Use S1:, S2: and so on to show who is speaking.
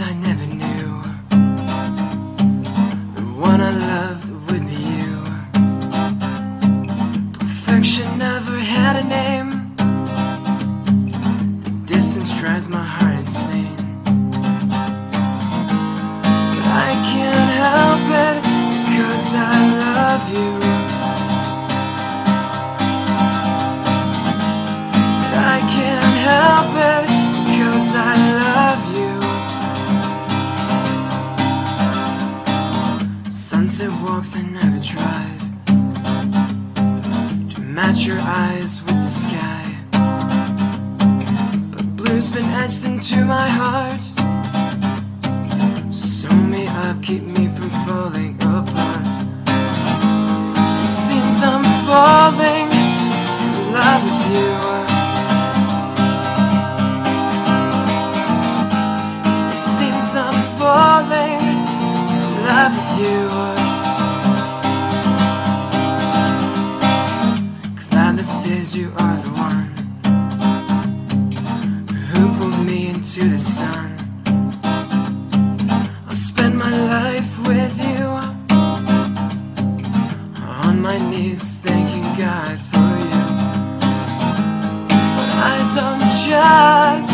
S1: I never knew The one I loved would be you. Perfection never had a name. The distance drives my heart insane. But I can't help it Cause I love you. Sunset walks I never tried To match your eyes with the sky. But blue's been etched into my heart. you that says you are the one Who pulled me into the sun. I'll spend my life with you. On my knees thanking God for you. But I don't just